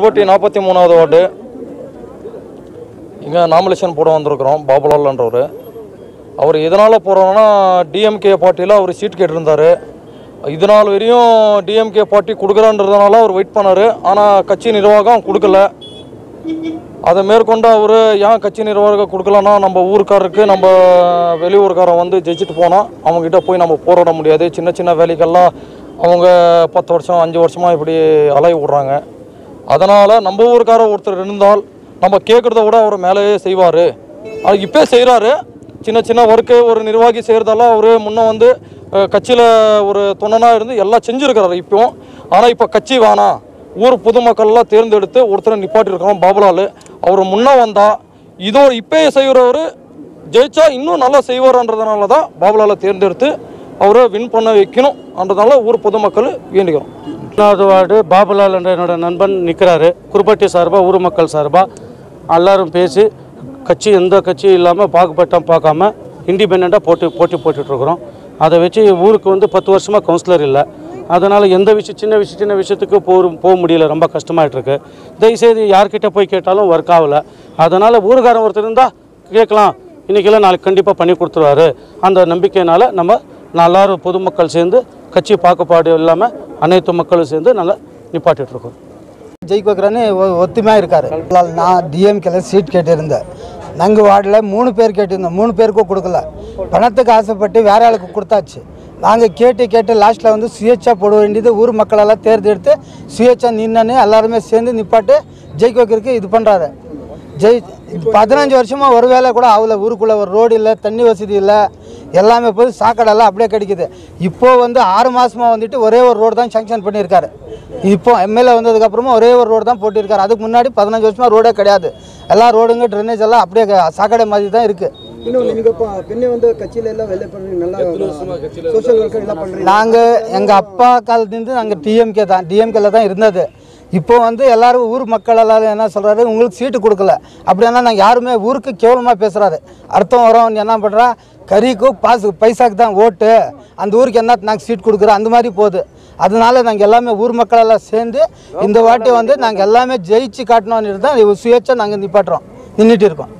இருபத்தி நாற்பத்தி மூணாவது வார்டு. இங்கே நாமினேஷன் போட வந்திருக்கிறோம் பாபுலால்ன்றவர். அவர் எதனால் போகிறோன்னா டிஎம்கே பார்ட்டியில் அவர் சீட் கேட்டிருந்தார். இது நாள் வரையும் டிஎம்கே பார்ட்டி கொடுக்குறான்றதுனால அவர் வெயிட் பண்ணார். ஆனால் கட்சி நிர்வாகம் கொடுக்கல. அதை மேற்கொண்டு அவர் ஏன் கட்சி நிர்வாகம் கொடுக்கலன்னா நம்ம ஊருக்காரருக்கு நம்ம வெளியூர்காரன் வந்து ஜெயிச்சுட்டு போனால் அவங்ககிட்ட போய் நம்ம போராட முடியாது. சின்ன சின்ன வேலைக்கெல்லாம் அவங்க பத்து வருஷம் அஞ்சு வருஷமாக இப்படி அலைய விட்றாங்க. அதனால் நம்ம ஊருக்கார ஒருத்தர் இருந்தால் நம்ம கேட்குறத விட அவர் மேலேயே செய்வார். அது இப்போ செய்கிறாரு சின்ன சின்ன ஒர்க்கு ஒரு நிர்வாகி செய்கிறதெல்லாம் அவர் முன்ன வந்து கட்சியில் ஒரு துணனாக இருந்து எல்லாம் செஞ்சுருக்கிறாரு இப்போ ஆனால் இப்போ கட்சி வேணாம் ஊர் பொதுமக்கள்லாம் தேர்ந்தெடுத்து ஒருத்தரை நிப்பாட்டியிருக்கிறோம் பாபுலால். அவர் முன்னே வந்தால் இதோ இப்போ செய்கிறவர் ஜெயிச்சா இன்னும் நல்லா செய்வார்ன்றதுனால தான் பாபுலாலை தேர்ந்தெடுத்து அவரை வின் பண்ண வைக்கணும்ன்றதுனால ஊர் பொதுமக்கள் வேண்டிக்கிறோம் மூணாவது வார்டு பாபுலால் என்ற என்னோட நண்பன் நிற்கிறாரு குருப்பட்டி சார்பாக ஊர் மக்கள் சார்பாக எல்லாரும் பேசி கட்சி எந்த கட்சியும் இல்லாமல் பாகுபட்டம் பார்க்காம இண்டிபெண்ட்டாக போட்டி போட்டி போட்டுட்ருக்குறோம். அதை வச்சு ஊருக்கு வந்து பத்து வருஷமாக கவுன்சிலர் இல்லை. அதனால் எந்த விஷயம் சின்ன விஷயம் சின்ன விஷயத்துக்கு போக போக முடியல. ரொம்ப கஷ்டமாயிட்டு தயவுசெய்து யார்கிட்ட போய் கேட்டாலும் ஒர்க் ஆகலை. அதனால் ஊருக்காரன் ஒருத்தர் இருந்தால் கேட்கலாம். இன்றைக்கெல்லாம் நாளைக்கு கண்டிப்பாக பண்ணி கொடுத்துருவாரு. அந்த நம்பிக்கையினால் நம்ம எல்லாரும் பொதுமக்கள் சேர்ந்து கட்சி பாகுபாடு இல்லாமல் அனைத்து மக்களும் சேர்ந்து நல்லா நிப்பாட்டிட்டு இருக்கோம் ஜெயிக்க வைக்கிறேன்னு ஒ- இருக்காரு. நான் டிஎம்கேல சீட் கேட்டிருந்தேன். நாங்கள் வார்டில் மூணு பேர் கேட்டிருந்தோம். மூணு பேருக்கும் கொடுக்கல. பணத்துக்கு ஆசைப்பட்டு வேற ஆளுக்கு கொடுத்தாச்சு. நாங்கள் கேட்டு கேட்டு லாஸ்ட்டில் வந்து சுயேட்சா போட வேண்டியது ஊர் மக்களெல்லாம் தேர்ந்தெடுத்து சுயேட்சா நின்னு எல்லாருமே சேர்ந்து நிப்பாட்டு ஜெயிக்க இது பண்ணுறாரு ஜெய் பதினஞ்சு வருஷமாக ஒரு வேலை கூட ஆகல. ஊருக்குள்ளே ஒரு ரோடு இல்லை தண்ணி வசதி இல்லை. எல்லாமே போய் சாக்கடைலாம் அப்படியே கிடைக்குது. இப்போ வந்து ஆறு மாசமா வந்துட்டு ஒரே ஒரு ரோடு தான் சாங்ஷன் பண்ணியிருக்காரு. இப்போ எம்எல்ஏ வந்ததுக்கப்புறமா ஒரே ஒரு ரோடு தான் போட்டிருக்காரு. அதுக்கு முன்னாடி பதினஞ்சு வருஷமா ரோடே கிடையாது. எல்லா ரோடுங்க ட்ரைனேஜ் எல்லாம் அப்படியே சாக்கடை மாதிரி தான் இருக்குது நாங்கள் எங்கள் அப்பா காலத்துலேருந்து நாங்கள் டிஎம்கே தான். டிஎம்கேல தான் இருந்தது. இப்போ வந்து எல்லாரும் ஊர் மக்கள் எல்லாரும் என்ன சொல்கிறாரு உங்களுக்கு சீட்டு கொடுக்கல. அப்படின்னா நாங்கள் யாருமே ஊருக்கு கேவலமாக பேசுகிறாரு அர்த்தம் வரும் என்ன பண்ணுறா கறிக்கும் பாசு பைசாக்கு தான் ஓட்டு. அந்த ஊருக்கு என்ன நாங்கள் சீட் கொடுக்குறோம்? அந்த மாதிரி போகுது. அதனால நாங்கள் எல்லாமே ஊர் மக்கள் எல்லாம் சேர்ந்து இந்த வாட்டி வந்து நாங்கள் எல்லாமே ஜெயிச்சு காட்டணும்னு தான் சுயேட்சை நாங்கள் நிப்பாட்டுறோம். நின்றுட்டு இருக்கோம்.